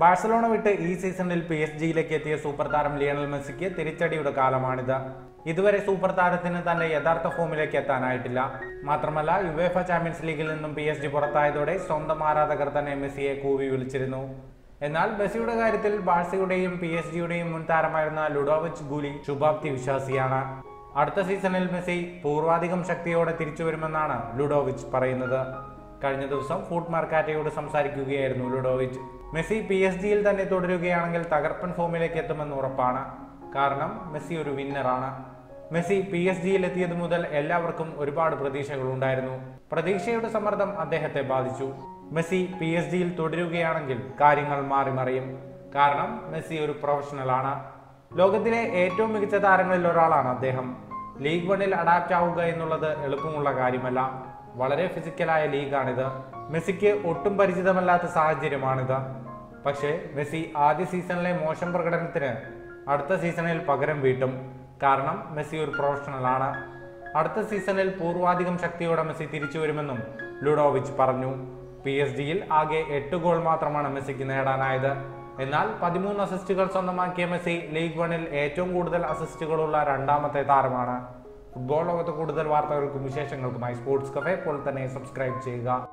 Barcelona വിട്ട് ഈ സീസണിൽ പി എസ് ജിയിലേക്ക് എത്തിയ സൂപ്പർ താരം ലിയണൽ മെസ്സിക്ക് തിരിച്ചടിയുടെ കാലമാണിത്. ഇതുവരെ സൂപ്പർ താരത്തിന് തന്റെ യഥാർത്ഥ ഫോമിലേക്ക് എത്താനായിട്ടില്ല. മാത്രമല്ല യുവേഫ ചാമ്പ്യൻസ് ലീഗിൽ നിന്നും പി എസ് ജി പുറത്തായതോടെ സ്വന്തം ആരാധകർ തന്നെ മെസ്സിയെ കൂവി വിളിച്ചിരുന്നു. എന്നാൽ മെസ്സിയുടെ കാര്യത്തിൽ ബാഴ്സയുടെയും പി എസ് ജിയുടെയും മുൻ താരമായിരുന്ന ലുഡോവിച്ച് ഗുലി ശുഭാപ്തി വിശ്വാസിയാണ്. അടുത്ത സീസണിൽ മെസ്സി പൂർവാധികം ശക്തിയോടെ തിരിച്ചു വരുമെന്നാണ് ലുഡോവിച്ച് പറയുന്നത്. കഴിഞ്ഞ ദിവസം ഫുഡ് മാർക്കാറ്റയോട് സംസാരിക്കുകയായിരുന്നു ലുഡോവിച്ച്. മെസ്സി പി എസ് ജിയിൽ തന്നെ തുടരുകയാണെങ്കിൽ തകർപ്പൻ ഫോമിലേക്ക് എത്തുമെന്ന് ഉറപ്പാണ്. കാരണം മെസ്സി ഒരു വിന്നറാണ്. മെസ്സി പി എസ് ജിയിൽ എത്തിയത് മുതൽ എല്ലാവർക്കും ഒരുപാട് പ്രതീക്ഷകൾ ഉണ്ടായിരുന്നു പ്രതീക്ഷയുടെ സമ്മർദ്ദം അദ്ദേഹത്തെ ബാധിച്ചു. മെസ്സി പി എസ് ജിയിൽ തുടരുകയാണെങ്കിൽ കാര്യങ്ങൾ മാറി മറിയും കാരണം മെസ്സി ഒരു പ്രൊഫഷണലാണ് ലോകത്തിലെ ഏറ്റവും മികച്ച താരങ്ങളിൽ ഒരാളാണ് അദ്ദേഹം. ലീഗ് വണ്ണിൽ അഡാപ്റ്റ് ആവുക എന്നുള്ളത് എളുപ്പമുള്ള കാര്യമല്ല. വളരെ ഫിസിക്കലായ ലീഗാണിത്. മെസ്സിക്ക് ഒട്ടും പരിചിതമല്ലാത്ത സാഹചര്യമാണിത്. പക്ഷേ മെസ്സി ആദ്യ സീസണിലെ മോശം പ്രകടനത്തിന് അടുത്ത സീസണിൽ പകരം വീട്ടും. കാരണം മെസ്സി ഒരു പ്രൊഫഷണലാണ് അടുത്ത സീസണിൽ പൂർവാധികം ശക്തിയോടെ മെസ്സി തിരിച്ചു വരുമെന്നും ലുഡോവിച്ച് പറഞ്ഞു. പി എസ് ഡിയിൽ ആകെ എട്ട് ഗോൾ മാത്രമാണ് മെസ്സിക്ക് നേടാനായത്. എന്നാൽ പതിമൂന്ന് അസിസ്റ്റുകൾ സ്വന്തമാക്കിയ മെസ്സി ലീഗ് വണ്ണിൽ ഏറ്റവും കൂടുതൽ അസിസ്റ്റുകളുള്ള രണ്ടാമത്തെ താരമാണ്. ഫുട്ബോൾ ലോകത്ത് കൂടുതൽ വാർത്തകൾക്കും വിശേഷങ്ങൾക്കുമായി സ്പോർട്സ് കഫേ ഇപ്പോൾ തന്നെ സബ്സ്ക്രൈബ് ചെയ്യുക.